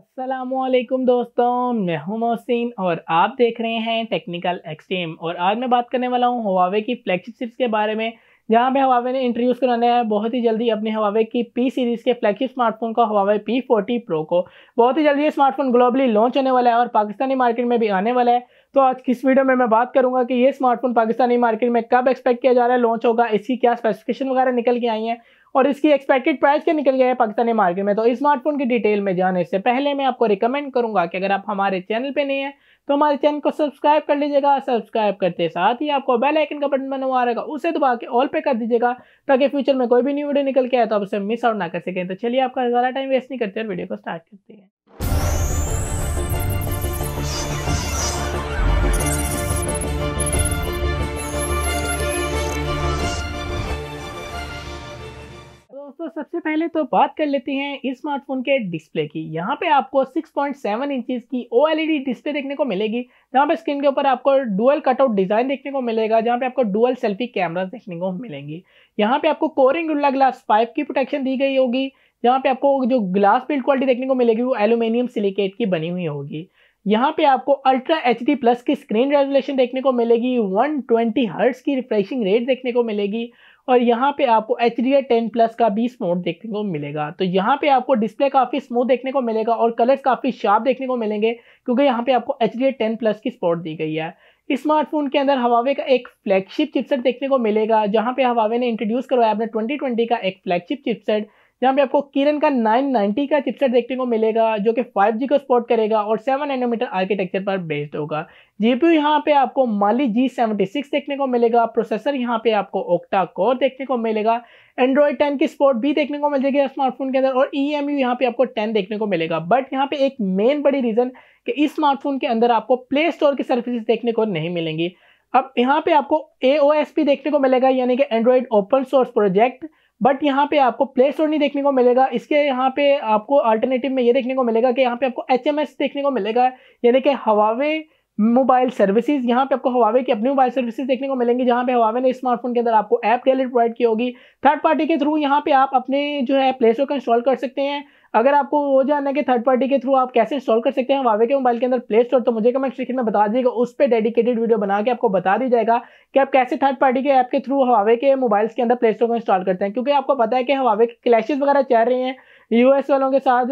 असलकुम दोस्तों, मैं हूँ मोहसिन और आप देख रहे हैं टेक्निकल एक्सट्रीम और आज मैं बात करने वाला हूँ हवावे की फ्लैगशिप चिप्स के बारे में, जहाँ पे हवावे ने इंट्रोड्यूस कराने है बहुत ही जल्दी अपने हवावे की पी सीरीज़ के फ्लैगशिप स्मार्टफ़ोन को हवावे पी फोर्टी प्रो को। बहुत ही जल्दी ये स्मार्टफ़ोन ग्लोबली लॉन्च होने वाला है और पाकिस्तानी मार्केट में भी आने वाला है। तो आज किस वीडियो में मैं बात करूँगा कि ये स्मार्टफ़ोन पाकिस्तानी मार्केट में कब एक्सपेक्ट किया जा रहा है लॉन्च होगा, इसकी क्या स्पेसिफिकेशन वगैरह निकल के आई हैं और इसकी एक्सपेक्टेड प्राइस क्या निकल गया है पाकिस्तानी मार्केट में? तो स्मार्टफ़ोन की डिटेल में जाने से पहले मैं आपको रिकमेंड करूँगा कि अगर आप हमारे चैनल पे नहीं है तो हमारे चैनल को सब्सक्राइब कर लीजिएगा। सब्सक्राइब करते साथ ही आपको बेल आइकन का बटन बनवा रहेगा। उसे दबा के ऑल पे कर दीजिएगा ताकि फ्यूचर में कोई भी न्यू वीडियो निकल के आए तो आप उसे मिस आउट ना कर सकें। तो चलिए आपका ज़्यादा टाइम वेस्ट नहीं करते और वीडियो को स्टार्ट करते हैं। सबसे पहले तो बात कर लेते हैं इस स्मार्टफ़ोन के डिस्प्ले की। यहाँ पे आपको 6.7 इंचेस की ओ डिस्प्ले देखने को मिलेगी, जहाँ पे स्क्रीन के ऊपर आपको डुअल कटआउट डिज़ाइन देखने को मिलेगा, जहाँ पे आपको डुअल सेल्फी कैमरास देखने को मिलेंगी। यहाँ पे आपको कोरिंग ग्लास फाइव की प्रोटेक्शन दी गई होगी, जहाँ पे आपको जो ग्लास बिल्ड क्वालिटी देखने को मिलेगी वो एल्यूमिनियम सिलिकेट की बनी हुई होगी। यहाँ पे आपको अल्ट्रा एचडी प्लस की स्क्रीन रेजोलेशन देखने को मिलेगी 120 ट्वेंटी की रिफ्रेशिंग रेट देखने को मिलेगी। और यहाँ पे आपको एच डी टेन प्लस का भी स्मूथ देखने को मिलेगा। तो यहाँ पे आपको डिस्प्ले काफ़ी स्मूथ देखने को मिलेगा और कलर्स काफ़ी शार्प देखने को मिलेंगे, क्योंकि यहाँ पे आपको एच डी टेन प्लस की स्पोर्ट दी गई है। इस स्मार्टफ़ोन के अंदर हवावे का एक फ्लैगशिप चिपसेट देखने को मिलेगा, जहाँ पे हवावे ने इंट्रोड्यूस करवाया अपने 2020 का एक फ्लैगशिप चिपसेट जहाँ पे आपको किरण का 990 का चिपसेट देखने को मिलेगा, जो कि 5G को सपोर्ट करेगा और 7 नैनोमीटर आर्किटेक्चर पर बेस्ड होगा। जीपीयू यहाँ पे आपको माली जी सेवेंटी सिक्स देखने को मिलेगा प्रोसेसर यहाँ पे आपको ओक्टा कोर देखने को मिलेगा एंड्रॉयड 10 की सपोर्ट भी देखने को मिल जाएगी स्मार्टफ़ोन के अंदर और ई एम यू यहाँ पे आपको टेन देखने को मिलेगा। बट यहाँ पे एक मेन बड़ी रीज़न कि इस स्मार्टफ़ोन के अंदर आपको प्ले स्टोर की सर्विसेज़ देखने को नहीं मिलेंगी। अब यहाँ पे आपको ए ओ एस पी देखने को मिलेगा, यानी कि Android open source project but यहाँ पे आपको प्ले स्टोर नहीं देखने को मिलेगा। इसके यहाँ पे आपको अल्टरनेटिव में ये देखने को मिलेगा कि यहाँ पे आपको एचएमएस देखने को मिलेगा। यानी कि हवावे मोबाइल सर्विसेज़, यहाँ पे आपको हवावे की अपनी मोबाइल सर्विसेज़ देखने को मिलेंगी, जहाँ पे हवावे ने स्मार्टफ़ोन के अंदर आपको ऐप गैलरी प्रोवाइड की होगी। थर्ड पार्टी के थ्रू यहाँ पे आप अपने जो है प्ले स्टोर को इंस्टॉल कर सकते हैं। अगर आपको वो जानना है कि थर्ड पार्टी के थ्रू आप कैसे इंस्टॉल कर सकते हैं वावे के मोबाइल के अंदर प्ले स्टोर तो मुझे कमेंट सेक्शन में बता दीजिएगा। उस पर डेडिकेटेड वीडियो बना के आपको बता दी जाएगा कि आप कैसे थर्ड पार्टी के ऐप के थ्रू हवावे के मोबाइल्स के अंदर प्ले स्टोर को इंस्टॉल करते हैं। क्योंकि आपको पता है कि हवावे के क्लैशेज वगैरह चल रहे हैं। यूएस वालों के साथ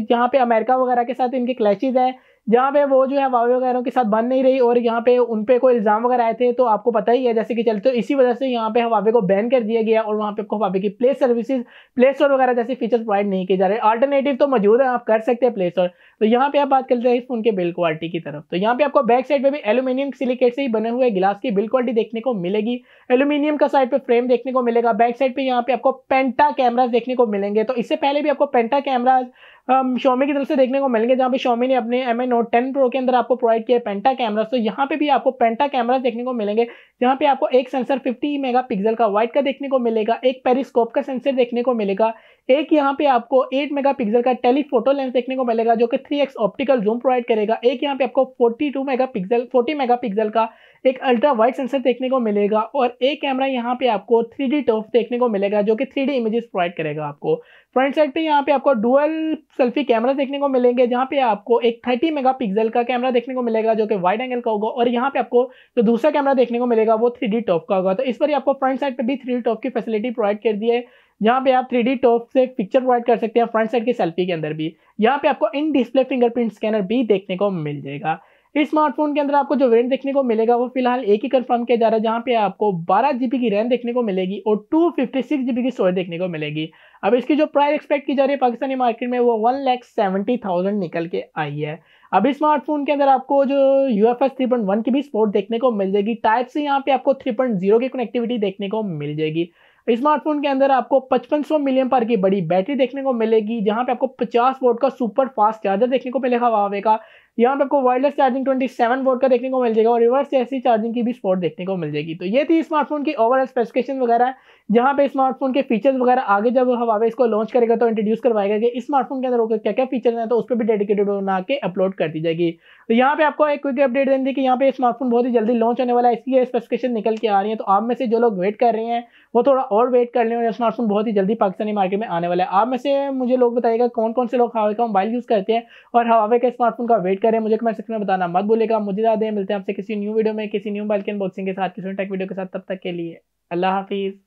जहाँ पे अमेरिका वगैरह के साथ इनके क्लैशेज हैं। जहाँ पे वो जो है वावे वगैरह के साथ बन नहीं रही और यहाँ पे उन पे कोई इल्ज़ाम वगैरह आए थे तो आपको पता ही है जैसे कि चलते तो इसी वजह से यहाँ पे हवावे को बैन कर दिया गया और वहाँ पे आपको हवावे की प्ले सर्विसेज़ प्ले स्टोर वगैरह जैसे फीचर्स प्रोवाइड नहीं किए जा रहे। अल्टरनेटिव तो मौजूद है, आप कर सकते हैं प्ले स्टोर तो यहाँ पे आप बात करते हैं इस फ़ोन के बिल क्वालिटी की तरफ़। तो यहाँ पे आपको बैक साइड पे भी एलुमिनियम सिलिकेट से ही बने हुए गिलास की बिल क्वालिटी देखने को मिलेगी। एलुमिनियम का साइड पे फ्रेम देखने को मिलेगा। बैक साइड पे यहाँ पे आपको पेंटा कैमराज देखने को मिलेंगे। तो इससे पहले भी आपको पेंटा कैमराज शॉमी की तरफ़ से देखने को मिलेंगे, जहाँ पे शॉमी ने अपने एम नोट टेन प्रो के अंदर आपको प्रोवाइड किया पेंटा कैमराज तो यहाँ पे भी आपको पेंटा कैमराज देखने को मिलेंगे, जहाँ पे आपको एक सेंसर 50 मेगापिक्सल का वाइट का देखने को मिलेगा, एक पेरिस्कोप का सेंसर देखने को मिलेगा, एक यहाँ पे आपको 8 मेगापिक्सल का टेलीफोटो लेंस देखने को मिलेगा, जो कि 3x ऑप्टिकल जूम प्रोवाइड करेगा। एक यहाँ पे आपको 42 मेगापिक्सल 40 मेगापिक्सल का एक अल्ट्रा वाइड सेंसर देखने को मिलेगा, और एक कैमरा यहाँ पे आपको 3D टॉप देखने को मिलेगा, जो कि 3D इमेजेस प्रोवाइड करेगा आपको। फ्रंट साइड पे यहाँ पे आपको डुअल सेल्फी कैमरा देखने को मिलेंगे, जहाँ पे आपको एक 30 मेगापिक्सल का कैमरा देखने को मिलेगा, जो कि वाइड एंगल का होगा, और यहाँ पे आपको जो दूसरा कैमरा देखने को मिलेगा, वो थ्री टॉप का होगा। तो इस पर आपको फ्रंट साइड पे भी थ्री टॉप की फैसिलिटी प्रोवाइड कर दी है, जहाँ पे आप थ्री टॉप से पिक्चर प्रोवाइड कर सकते हैं फ्रंट साइड की सेल्फी के अंदर भी। यहाँ पे आपको इन डिस्प्ले फिंगरप्रिंट स्कैनर भी देखने को मिल जाएगा। इस स्मार्टफ़ोन के अंदर आपको जो वेरिएंट देखने को मिलेगा, वो फ़िलहाल एक ही कंफर्म किया जा रहा है, जहाँ पे आपको बारह जीबी की रैम देखने को मिलेगी और टू फिफ्टी सिक्स जीबी की स्टोरेज देखने को मिलेगी। अब इसकी जो प्राइस एक्सपेक्ट की जा रही है पाकिस्तानी मार्केट में, वो वन लैख सेवेंटी थाउज़ेंड निकल के आई है। अब इस स्मार्टफ़ोन के अंदर आपको जो U F S three point one की भी सपोर्ट देखने को मिल जाएगी। टाइप से यहाँ पे आपको थ्री पॉइंट ज़ीरो की कनेक्टिविटी देखने को मिल जाएगी। स्मार्टफ़ोन के अंदर आपको 5500 मिलियन पर की बड़ी बैटरी देखने को मिलेगी, जहाँ पे आपको 50 वोट का सुपर फास्ट चार्जर देखने को मिलेगा वावे का यहाँ पे आपको वायरलेस चार्जिंग 27 वोट का देखने को मिल जाएगा और रिवर्स ऐसी चार्जिंग की भी सपोर्ट देखने को मिल जाएगी। तो ये थी स्मार्टफ़ोन की ओवरऑल स्पेसिफिकेशन वगैरह, जहाँ पे स्मार्टफ़ोन के फीचर्स वगैरह आगे जब हवावे इसको लॉन्च करेगा तो इंट्रोड्यूस करवाएगा कि स्मार्टफ़ोन के अंदर क्या क्या फीचर्स हैं तो उस पर भी डेडिकेटेड बना के अपलोड कर दी जाएगी। तो यहाँ पे आपको एक क्विक अपडेट देनी थी कि यहाँ पे स्मार्टफ़ोन बहुत ही जल्दी लॉन्च होने वाला है इसकी स्पेसिफिकेशन निकल के आ रही है। तो आप में से जो लोग वेट कर रहे हैं, वो थोड़ा और वेट कर लें और स्मार्टफ़ोन बहुत ही जल्दी पाकिस्तानी मार्केट में आने वाला है। आप में से मुझे लोग बताएगा कौन कौन से लोग हवावे का मोबाइल यूज़ करते हैं और हवावे के स्मार्टफ़ोन का वेट करें। मुझे कमेंट सेक्शन में बताना मत बोलेगा मुझे ज़्यादा मिलते हैं आपसे किसी न्यू वीडियो में, किसी न्यू मोबाइल के अनबॉक्सिंग के साथ, किसी टेक वीडियो के साथ। तब तक के लिए अल्लाह हाफिज़।